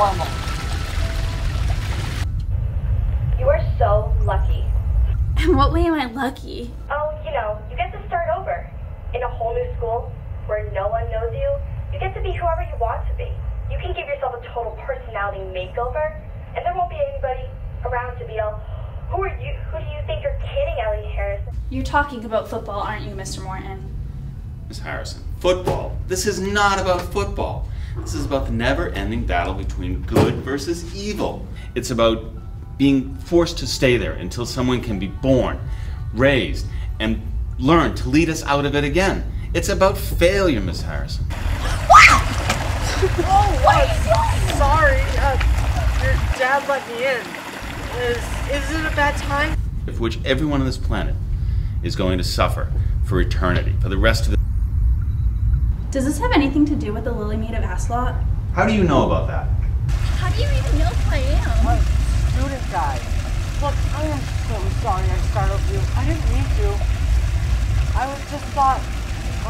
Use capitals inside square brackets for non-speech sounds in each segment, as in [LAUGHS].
normal. You are so lucky. [LAUGHS] In what way am I lucky? Oh, you know, you get to start over. In a whole new school where no one knows you, you get to be whoever you want to be. You can give yourself a total personality makeover, and there won't be anybody around to be all, who are you? Who do you think you're kidding, Ellie Harrison? You're talking about football, aren't you, Mr. Morton? Miss Harrison, football. This is not about football. This is about the never ending battle between good versus evil. It's about being forced to stay there until someone can be born, raised, and learn to lead us out of it again. It's about failure, Miss Harrison. [LAUGHS] Oh, wait! Sorry, uh, your dad let me in. Is, is it a bad time? For which everyone on this planet is going to suffer for eternity, for the rest of the. Does this have anything to do with the Lily Maid of Astolat? How do you know about that? How do you even know who I am? My student guy. Look, I am so sorry I startled you. I didn't mean to. I was just thought,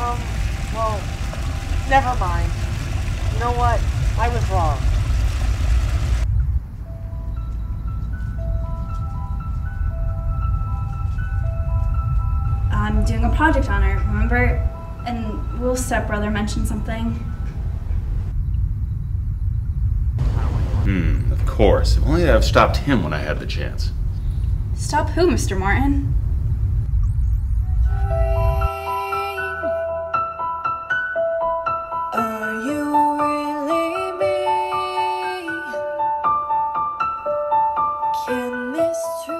um, well, never mind. You know what? I was wrong. I'm doing a project on her, remember? and will stepbrother mention something. Hmm, of course. If only I'd have stopped him when I had the chance. Stop who, Mr. Martin? Can this true?